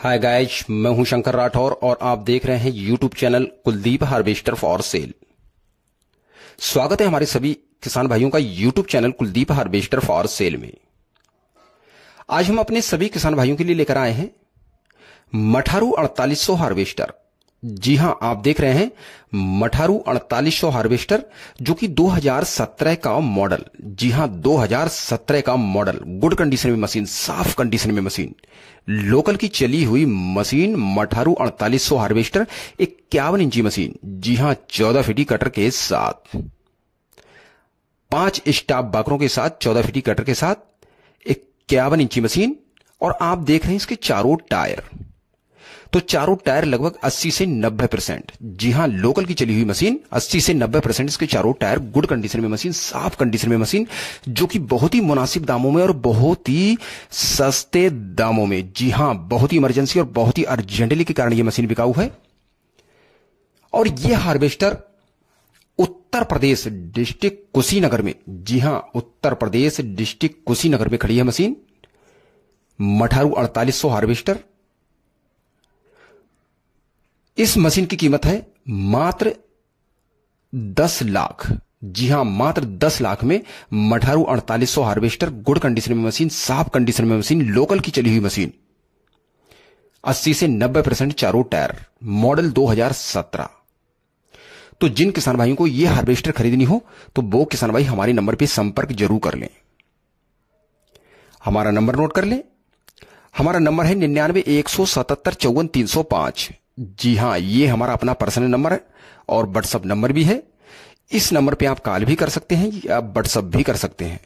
हाय guys मैं हूँ शंकर राठौर और आप देख रहे हैं YouTube channel Kuldeep harvester for sale स्वागत है हमारे सभी किसान भाइयों का YouTube channel Kuldeep harvester for sale में। आज हम अपने सभी किसान भाइयों के लिए लेकर आए हैं मठारू अड़तालीस सौ हार्वेस्टर। जी हाँ, आप देख रहे हैं मठारू अड़तालीस हार्वेस्टर, जो कि 2017 का मॉडल। जी हाँ 2017 का मॉडल। गुड कंडीशन में मशीन, साफ़ कंडीशन में मशीन। लोकल की चली हुई मशीन, मठारू अड़तालीस हार्वेस्टर इक्यावन इंची मशीन। जी हाँ, चौदह फीटी कटर के साथ। पाँच स्टाफ बाकरों के साथ, चौदह फीटी कटर के साथ, इक्यावन इंची मशीन। और आप देख रहे हैं इसके चारों टायर। तो चारों टायर लगभग 80 से 90 परसेंट जी हाँ लोकल की चली हुई मशीन 80 से 90 परसेंट इसके चारों टायर गुड कंडीशन में मशीन, साफ़ कंडीशन में मशीन, जो कि बहुत ही मुनासिब दामों में और बहुत ही सस्ते दामों में। जी हाँ, बहुत ही इमरजेंसी और बहुत ही अर्जेंटली के कारण यह मशीन बिकाऊ है। और यह हार्वेस्टर उत्तर प्रदेश डिस्ट्रिक्ट कुशीनगर में, जी हाँ, उत्तर प्रदेश डिस्ट्रिक्ट कुशीनगर में खड़ी है मशीन। मठारू अड़तालीस सौ हार्वेस्टर इस मशीन की कीमत है मात्र दस लाख। जी हाँ, मात्र दस लाख में मठारू अड़तालीस सौ हार्वेस्टर, गुड कंडीशन में मशीन, साफ़ कंडीशन में मशीन, लोकल की चली हुई मशीन। 80 से 90 परसेंट चारों टायर, मॉडल 2017 तो जिन किसान भाइयों को यह हार्वेस्टर खरीदनी हो तो वो किसान भाई हमारे नंबर पे संपर्क ज़रूर कर लें। हमारा नंबर नोट कर लें। हमारा नंबर है निन्यानवे एक सौ सतहत्तर चौवन तीन सौ पाँच। जी हाँ, ये हमारा अपना पर्सनल नंबर है और व्हाट्सअप नंबर भी है। इस नंबर पे आप कॉल भी कर सकते हैं, या व्हाट्सअप भी कर सकते हैं।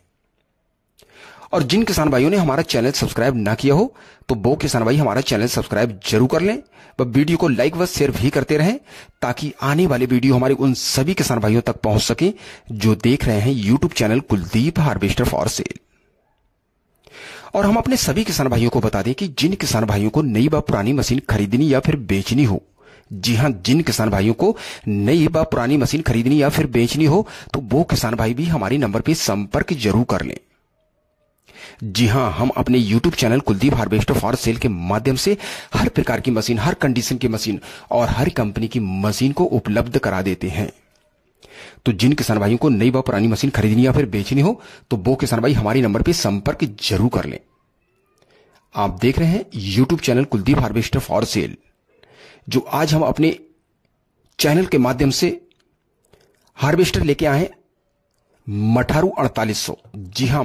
और जिन किसान भाइयों ने हमारा चैनल सब्सक्राइब ना किया हो तो वो किसान भाई हमारा चैनल सब्सक्राइब ज़रूर कर लें व वीडियो को लाइक व शेयर भी करते रहें ताकि आने वाले वीडियो हमारे उन सभी किसान भाइयों तक पहुँच सके जो देख रहे हैं YouTube channel Kuldeep harvester for sale और हम अपने सभी किसान भाइयों को बता दें कि जिन किसान भाइयों को नई व पुरानी मशीन खरीदनी या फिर बेचनी हो, जी हाँ, जिन किसान भाइयों को नई व पुरानी मशीन खरीदनी या फिर बेचनी हो तो वो किसान भाई भी हमारे नंबर पर संपर्क ज़रूर कर लें। जी हाँ, हम अपने YouTube channel Kuldeep harvester for sale के माध्यम से हर प्रकार की मशीन, हर कंडीशन की मशीन और हर कंपनी की मशीन को उपलब्ध करा देते हैं। तो जिन किसान भाइयों को नई व पुरानी मशीन खरीदनी या फिर बेचनी हो तो वो किसान भाई हमारे नंबर पर संपर्क ज़रूर कर लें। आप देख रहे हैं YouTube channel Kuldeep harvester for sale, जो आज हम अपने चैनल के माध्यम से हार्वेस्टर लेके आए मठारू अड़तालीस जी हाँ